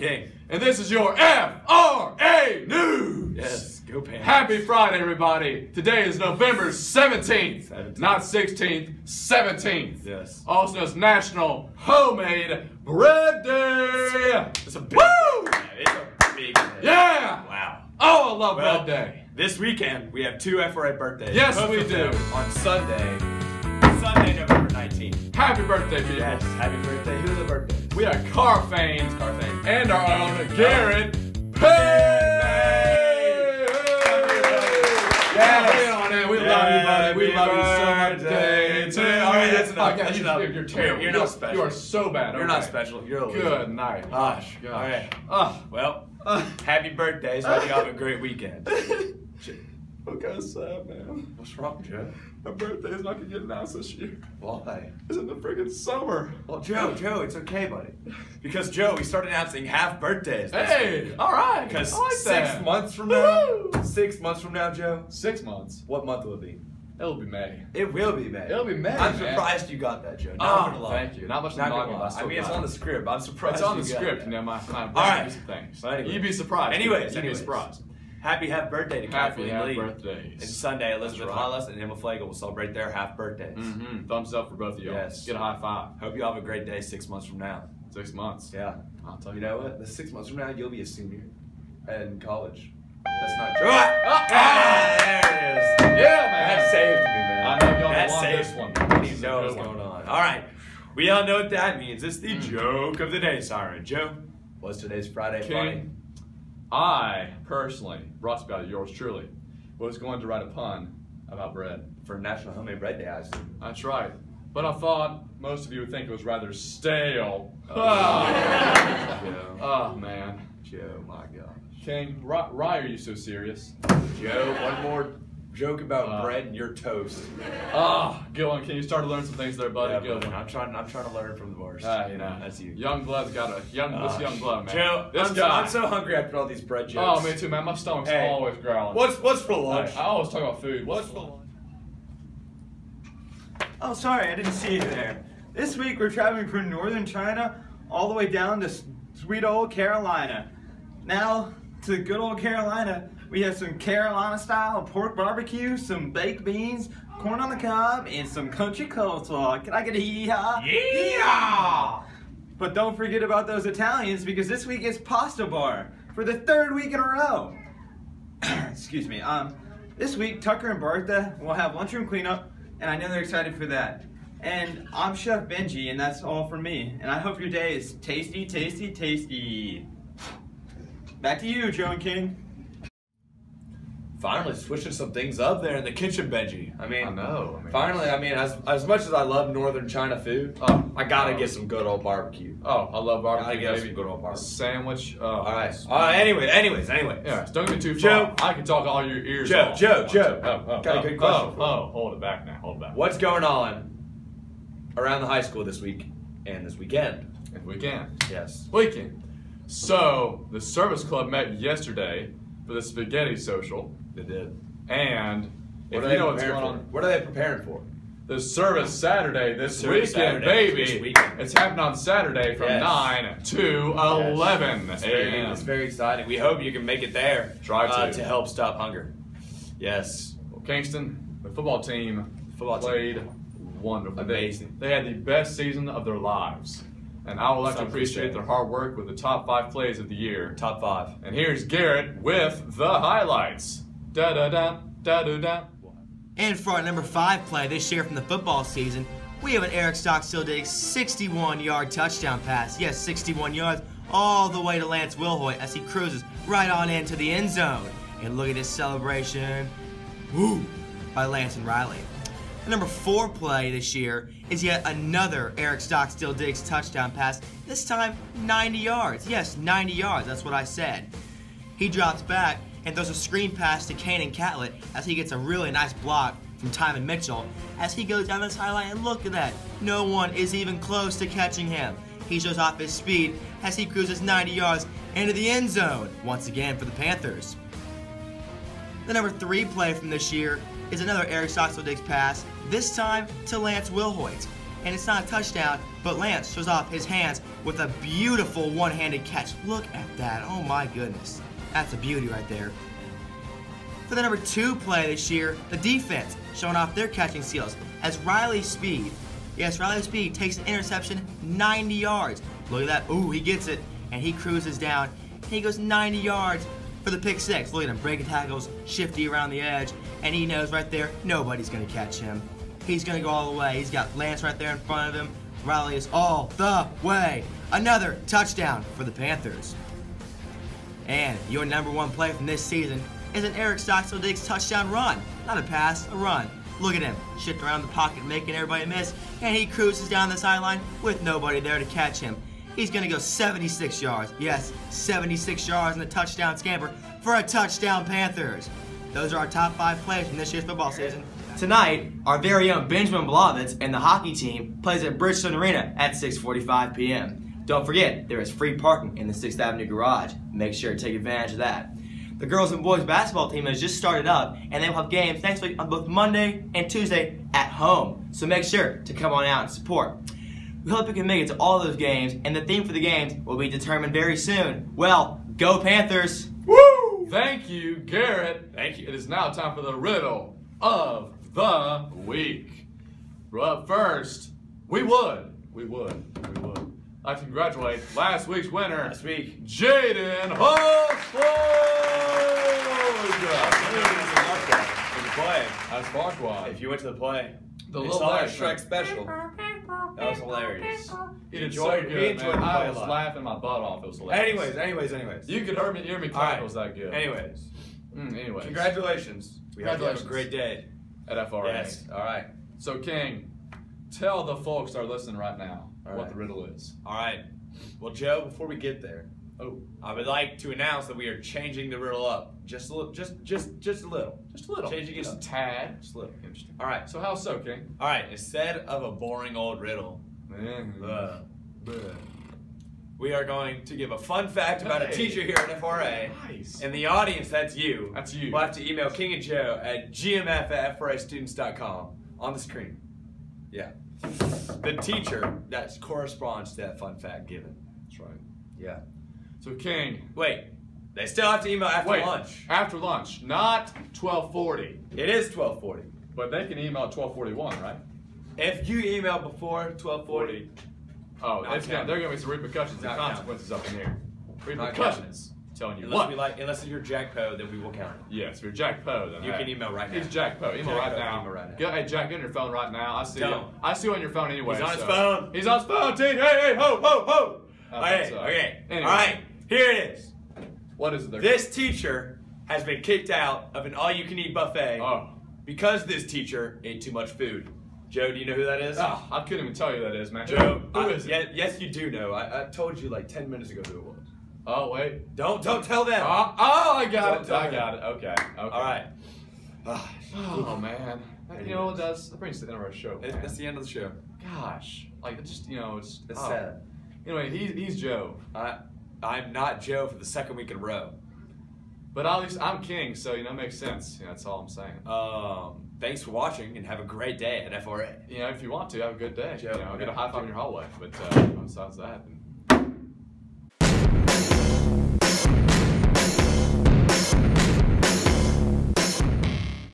King. And this is your FRA News. Yes, go Panthers. Happy Friday, everybody. Today is November 17th, 17th. not 16th, 17th. Yes. Also known as National Homemade Bread Day. It's a big Woo! day. It's a big day. Yeah. Wow. Oh, I love Well, Bread Day. This weekend we have two FRA birthdays. Yes, Both we do. On Sunday, Sunday, November 19th. Happy birthday, people. Yes. Happy birthday. Who's the birthday? We are Carfane Carfane. and our own Garrett Pay. Yeah, man, we love you, buddy. We love you so much today. to- All right, that's enough. That's enough. You're, you're terrible. You're You not special. You are so bad. You're okay. not special. You're a loser. Good night. Gosh. Gosh. All right. Ah. Well, happy birthday. So hope you have a great weekend. I'm sad, man. What's wrong, Joe? My birthday is not gonna get announced this year. Why? It's in the friggin' summer. Well, Joe, Joe, it's okay, buddy. Because Joe, we started announcing half birthdays. this Hey, week. all right. Because I like six that. months from now, six months from now, Joe, Six months. what month will it be? It'll be May. It will be May. It'll be May, I'm man. surprised you got that, Joe. Not Oh, thank you. Not much Not to gonna talk lie. about. I mean, it's on the script. I'm surprised. It's on the got script, you know, my, my All right. things. Well, anyways. You'd be surprised. Anyways, You'd be surprised. Happy half birthday to Happy Kathleen half Lee. birthdays. And Sunday, Elizabeth right. Hollis and Emma Flagel will celebrate their half birthdays. Mm-hmm. Thumbs up for both of you. Yes. Get a high five. Hope you have a great day six months from now. Six months. Yeah. I'll tell You you. know what? The six months from now, you'll be a senior in college. That's not true. Ah! Ah, there it is. Yeah, man. That saved me, man. I know y'all that won saved this one. I This need is to a know what's going on. All right. We all know what that means. It's the Mm. joke of the day, Siren. Joe, what's today's Friday King, funny? I personally, brought to you by yours truly, was going to write a pun about bread. For National Homemade Bread Day, I assume. That's right. But I thought most of you would think it was rather stale. Oh. Ah. Joe. Oh, man. Joe, my God. King, why, why are you so serious? Joe, one more joke about Uh, bread and your toast. Ah, good one. Can you start to learn some things there, buddy? Yeah, good but one. I'm trying. I'm trying to learn from the worst. Ah, you know, that's you. Young blood's got a young. this Uh, young blood, man. Joe, this I'm, guy. So, I'm so hungry after all these bread jokes. oh, me too, man. My stomach's Hey, always growling. What's what's for I, lunch? I always talk about food. What's for lunch? Oh, sorry, I didn't see you there. This week we're traveling from northern China all the way down to sweet old Carolina. Now, to good old Carolina, we have some Carolina style pork barbecue, some baked beans, corn on the cob, and some country coleslaw. Can I get a yee-haw? Yeah. But don't forget about those Italians because this week is Pasta Bar for the third week in a row. Excuse me. Um, this week Tucker and Bertha will have lunchroom cleanup, and I know they're excited for that. And I'm Chef Benji, and that's all from me. And I hope your day is tasty, tasty, tasty. Back to you, Joe and King. Finally, switching some things up there in the kitchen, Benji. I mean, I know. I mean, Finally, I mean, as as much as I love northern China food, Oh, I gotta oh. get some good old barbecue. Oh, I love Gotta barbecue. get baby. some good old A barbecue. sandwich. Oh, All right. All right. Anyway, anyways, anyway. Yeah, don't get me too Joe. I can talk all your ears Joe, off. Joe, One, Joe. Oh, oh, Got a oh, good question Oh, for oh, hold it back now. Hold it back. What's going on around the high school this week and this weekend? If we can. Yes. Weekend. So the service club met yesterday for the spaghetti social, They did. and What if are you they know what's preparing going for? on, What are they preparing for? the service Saturday this Service weekend, Saturday baby. this weekend. It's happening on Saturday from Yes. nine to eleven It's very, a.m. it's very exciting. We hope you can make it there. Try uh, to. to help stop hunger. Yes. Kingston, the football team, Football team. played wonderful. They- Amazing. They, had the best season of their lives. And I would like to appreciate their hard work with the top five plays of the year. Top five. And here's Garrett with the highlights. Da da da da da da. And for our number five play this year from the football season, we have an Eric Stockstill Diggs 61 yard touchdown pass. Yes, 61 yards all the way to Lance Wilhoit as he cruises right on into the end zone. And look at this celebration. Woo! By Lance and Riley. The number four play this year is yet another Eric Stockstill Diggs touchdown pass, this time 90 yards. Yes, 90 yards, that's what I said. He drops back and throws a screen pass to Kanan Catlett as he gets a really nice block from Timon Mitchell as he goes down this highlight and look at that. No one is even close to catching him. He shows off his speed as he cruises 90 yards into the end zone once again for the Panthers. The number three play from this year is another Eric Stockstill Diggs pass, this time to Lance Wilhoit. and it's not a touchdown, but Lance shows off his hands with a beautiful one-handed catch. Look at that. Oh my goodness. That's a beauty right there. For the number two play this year, the defense showing off their catching skills as Riley Speed. Yes, Riley Speed takes an interception 90 yards. Look at that. Ooh, he gets it, and he cruises down. He goes 90 yards for the pick six. Look at him breaking tackles, shifty around the edge, and he knows right there nobody's going to catch him. He's going to go all the way. He's got Lance right there in front of him. Riley is all the way. Another touchdown for the Panthers. And your number one play from this season is an Eric Stockstill Diggs touchdown run. Not a pass, a run. Look at him, shifting around the pocket, making everybody miss, and he cruises down the sideline with nobody there to catch him. He's going to go 76 yards. Yes, 76 yards in the touchdown scamper for a touchdown Panthers. Those are our top five plays from this year's football season. Tonight, our very own Benjamin Blavitz and the hockey team plays at Bridgestone Arena at 6:45 p.m. Don't forget, there is free parking in the 6th Avenue garage. Make sure to take advantage of that. The girls and boys basketball team has just started up, and they will have games next week on both Monday and Tuesday at home. So make sure to come on out and support. We hope you can make it to all those games, and the theme for the games will be determined very soon. Well, go Panthers! Woo! Thank you, Garrett. Thank you. It is now time for the riddle of the week. But first, we would, we would, we would. I'd congratulate last week's winner, Last week. Jaden Hosford. For the play. That's Farquaad. If you went to the play, The you little saw our. Shrek special. That was hilarious. He enjoyed- so good, enjoyed man. I was laughing my butt off. It was hilarious. Anyways, anyways, anyways. you could hear me, hear me All clap. right. It was that good. Anyways. Mm, anyways. Congratulations. We you have a great day. At FRA. Yes. All right. So King, tell the folks that are listening right now All what right. the riddle is. All right. Well, Joe, before we get there, Oh, I would like to announce that we are changing the riddle up just a little, just just just a little. just a little. Changing it just up. a tad. Just a little. Interesting. All right. So how so, King? All right. Instead of a boring old riddle, Mm. uh, we are going to give a fun fact about a teacher here at FRA. Nice. And the audience, that's you. That's you. We'll have to email King and Joe at gmf at frastudents.com on the screen. Yeah. The teacher that corresponds to that fun fact given. That's right. Yeah. So King, Wait. They still have to email after wait. lunch. After lunch, not twelve forty, It is 1240. but they can email twelve forty one, right? If you email before 1240, Oh, Not that's gonna, counting. there are gonna be some repercussions and counting. consequences up in here. Repercussions. Telling you unless what? we like, unless you're Jack Poe, then we will count it. Yes, if you're Jack Poe, then You hey. can email right now. He's Jack Poe. Email Jack right Poe, now. email right now. Get, hey, Jack, get on your phone right now. I see you. Don't. I see you on your phone anyway. He's on his phone. He's on his phone, Teen. Hey, hey, ho, ho, ho. Okay, so. okay. Anyway. All right, here it is. What is it there? This teacher has been kicked out of an all-you-can-eat buffet Oh. because this teacher ate too much food. Joe, do you know who that is? Oh, I couldn't even tell you who that is, man. Joe, who I- is it? yeah, yes, you do know. I, I told you like ten minutes ago who it was. Oh, wait. Don't don't tell them. Oh, oh, I got Don't it. I got it. Okay. okay. All right. Ah, Oh, man. That, you know what that does? That brings to the end of our show. it- that's the end of the show. Gosh. Like, it just, you know, it's. It's oh. sad. Anyway, he's, he's Joe. I I'm not Joe for the second week in a row. But at least I'm king, so, you know, it makes sense. You know, that's all I'm saying. Um, thanks for watching and have a great day at FRA. You know, if you want to, have a good day. Joe, you know, get a high five in your hallway. But uh, besides that,